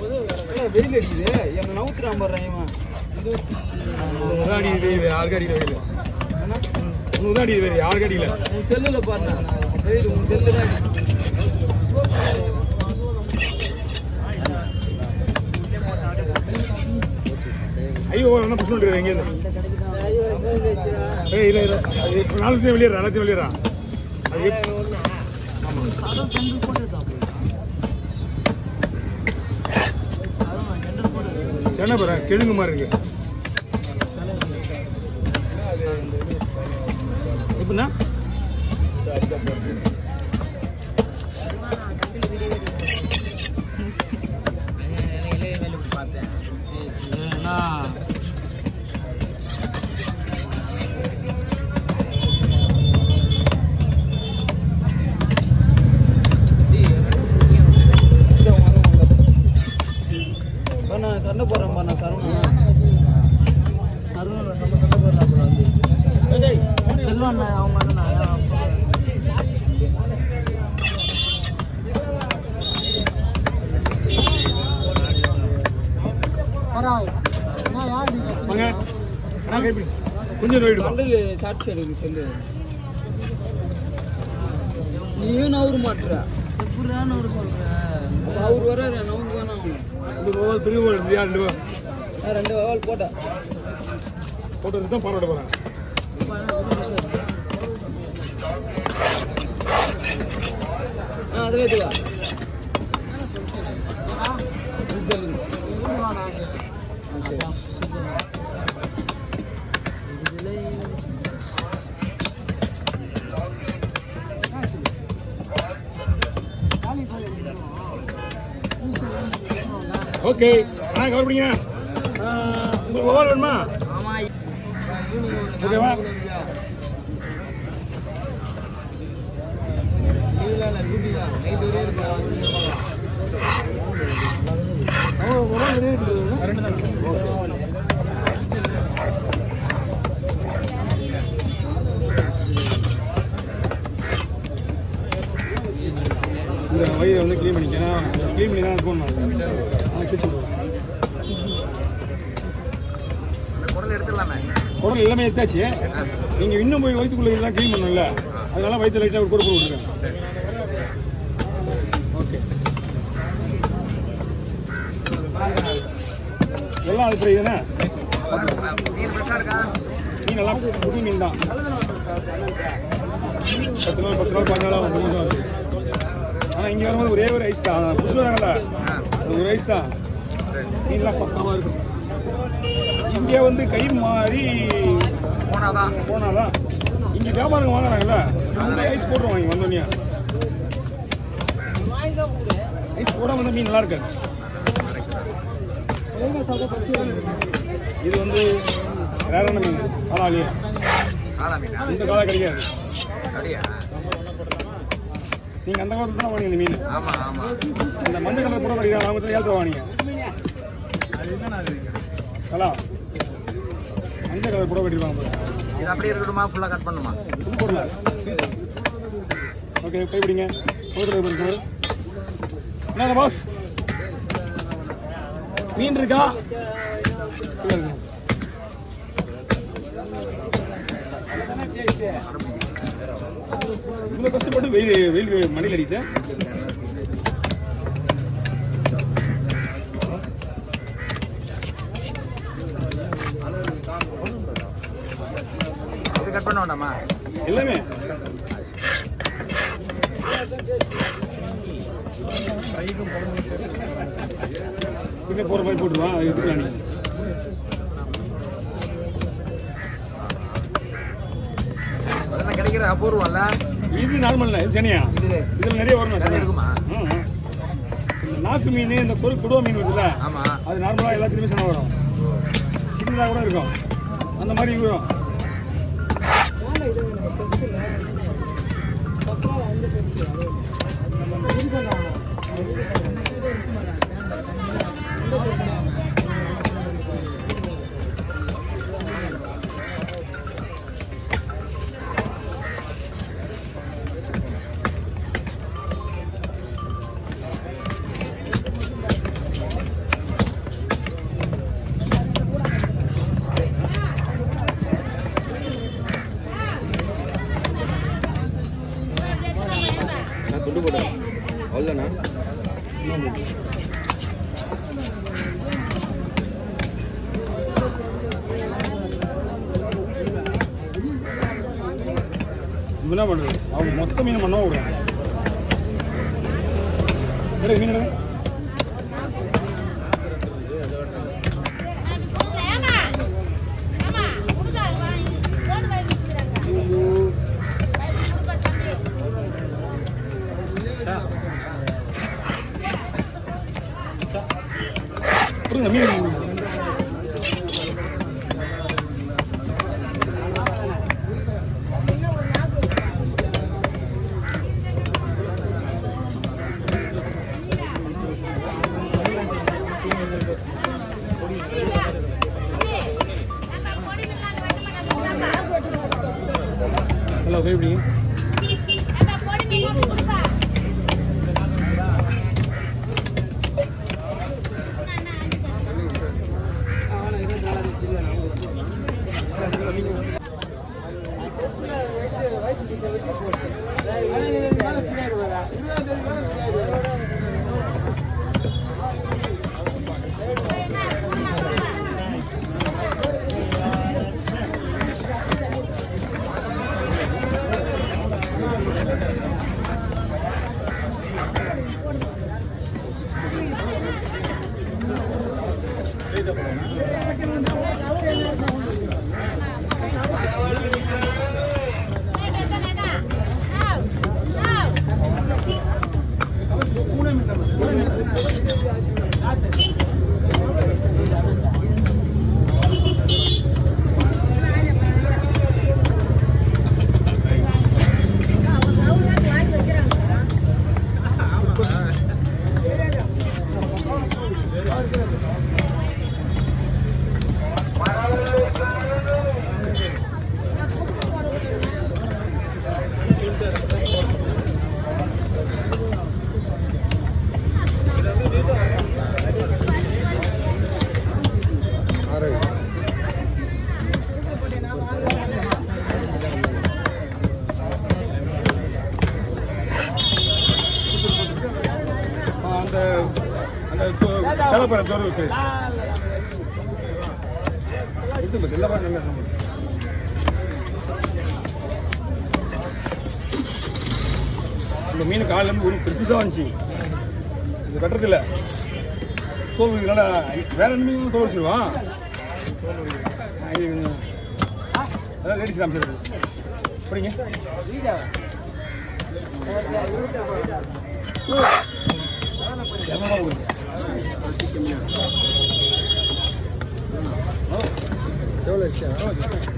வெயில் அடிக்குது. என்ன நவுத்துறான் பாடுறேன் இது யாருக்கு அடிக்கல வெயில்? யாருக்கு அடிக்கல? உன் செல்லுல பாருண்ணா வெயில் உன் செல்லு தான் அடிக்குது. ஐயோ என்ன புஷ் பண்ணிட்டு எங்கேருந்து இல்லை இல்லை நாலு வெளியேறா எல்லாத்தையும் அது எப்- சென பாரு கிழங்கு மாதிரி இருக்கு. எப்படின்னா? பார்த்தேன் கொஞ்சம் ரைடு மண்டலு செல்லு நீயும் நவரு மாட்டுற எப்படிதான் சொல்ற அவர் வர நவரு ஓவல் பெரிய ஓவல் இல்லையா ரெண்டு நான் ரெண்டு வால் போட்டேன் போட்டதுக்கு தான் பாராட்ட போகிறேன் ஆ அதுவே எடுத்துக்கா சொல்லுங்க. ஓகே. அண்ணா கவர் பிடிங்க உங்களுக்கு ஓவர் வேணுமா? ஓகேவா? ரெண்டு தான் இந்த வயிறை வந்து க்ளீன் பண்ணிக்கணும். க்ளீன் பண்ணி தான் போகணும் ஆனால் குடல் எல்லாமே எடுத்தாச்சு. நீங்கள் இன்னும் போய் வயிற்றுக்குள்ள எல்லாம் க்ளீன் பண்ணணும்ல? அதனால வயிற்று லைட்டாக ஒரு கொடுப்பு விட்டுருக்கேன் ஓகே. எல்லாம் அது ஃப்ரை தானே? மீன் எல்லாம் புது மீன் தான். பத்து நாள் பத்து நாள் பதினாலு நாள் வந்து இருக்கு ஆனால் இங்கே வரும்போது ஒரே ஒரு ஐஸ் தான். புதுசு வராங்கல்ல? அது ஒரு தான் மீன்லாம் பக்கமாக இருக்கும் இங்கே வந்து கை மாறி போனாதான். போனாதான். இங்கே வியாபாரம் வாங்குறாங்கல்ல? ஐஸ் போட்டுருவாங்க இங்க வந்தோடனே. ஐஸ் போடாம வந்து மீன் நல்லா இருக்காது. இது வந்து வேறான மீன்? ஆளாளியே இந்த காலம் கிடைக்காது. அப்படியா நீங்க அந்த காலத்துல தான் இந்த மீன்? ஆமா ஆமா. இந்த மஞ்சள் கலர் கூட கிடைக்காது அவங்க ஏழு வாங்கினீங்க? ஹலோ. மஞ்சள் கலர் கூட கட்டிடுவாங்க. இது அப்படியே இருக்கட்டுமா ஃபுல்லாக கட் பண்ணுமா? இது போடல. ஓகே போட்டு கைப்பிடிங்க என்ன பாஸ் மீன் இருக்கா? இருக்கு. இவ்வளவு கஷ்டப்பட்டு வெயில் வெயில் மணியில் அடித்தேன் இது கட் பண்ண வேண்டாமா எல்லாமே பின்ன போற மாதிரி போட்டுருவான் அது எடுத்துக்கலாம் நீங்க பயங்கர அபூர்வம்ல? இது நார்மல் இல்லை சனியா இதில் நிறைய வரும் நிறைய இருக்குமா? நாக்கு மீன் இந்த கொரு குடுவ மீன் இருக்குல்ல? ஆமா. அது நார்மலாக எல்லாத்துலேயுமே சனம் வரும். சின்னதாக கூட இருக்கும். அந்த மாதிரி வரும் என்ன பண்ணுறது அவங்க மொத்த மீன் பண்ணவும் விடுவாங்க எடுங்க, மீன் எடுங்க. கொடுங்க மீன் நல்லா கை பிடிங்க ஆ, அந்த அந்த கலப்பற தோறு சரி எடுத்து பத்து எல்லாமே நல்லா இந்த மீன் காலையில இருந்து ஒரு பெருசாக வந்துச்சு இது வெட்டுறதில்ல தோல் இதனால வேற என்ன மீன் தோல் வச்சிருவான் அதான் லேடிஸ் காமிச்சது அப்படிங்க எவ்வளோ Простите меня. Давай, все.